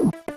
you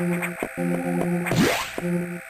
Thank you.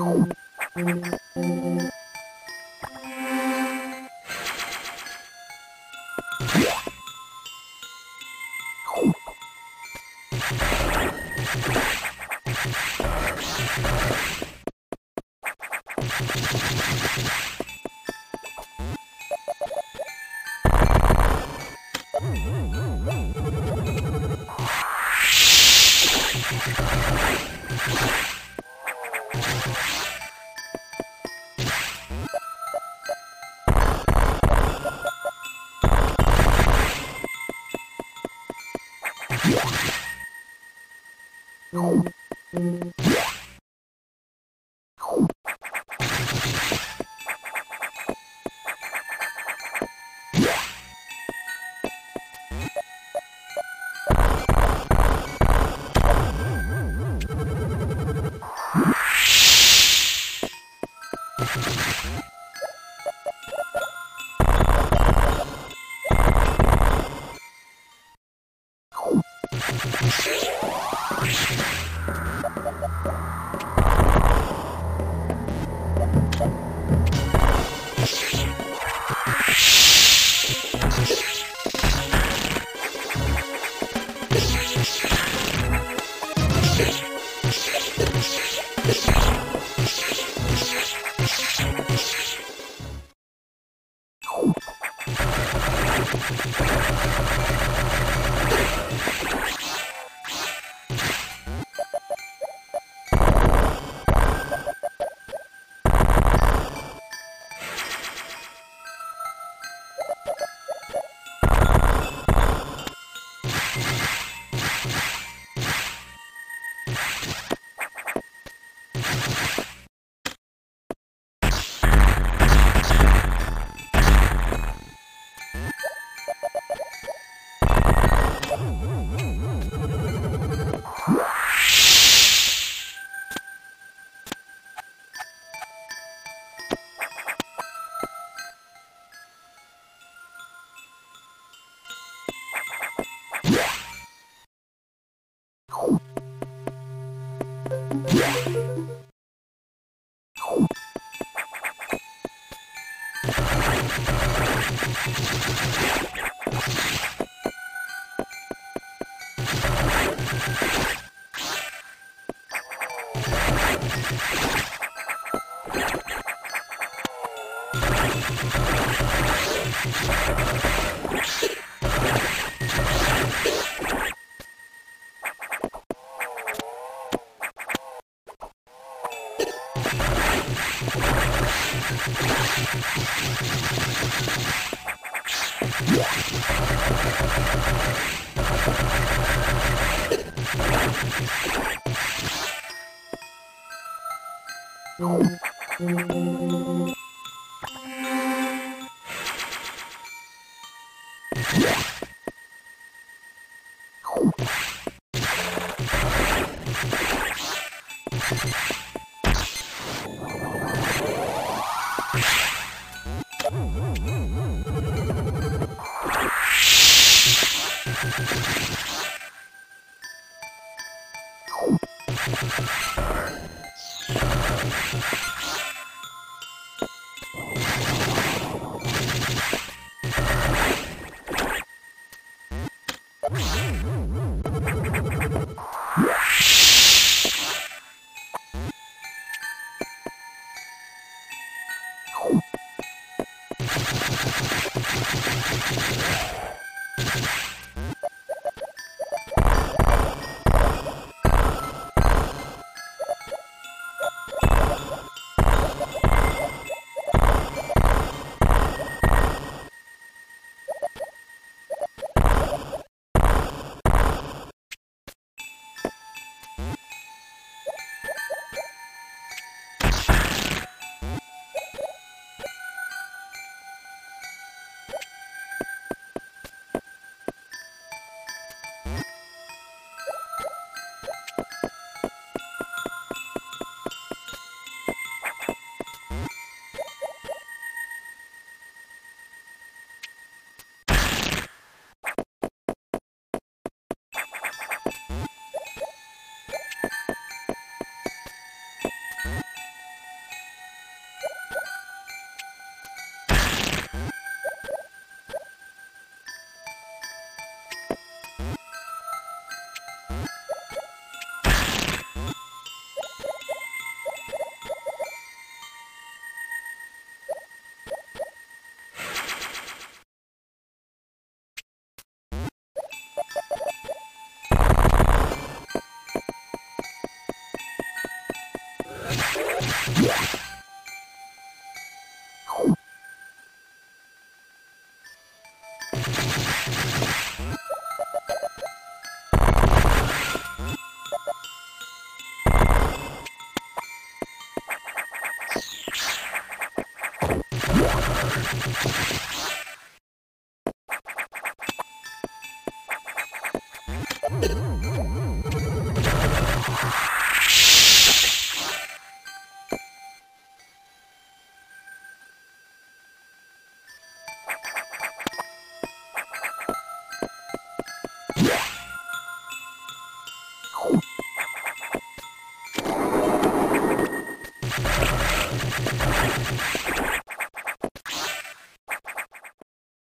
Yeah. you Yeah.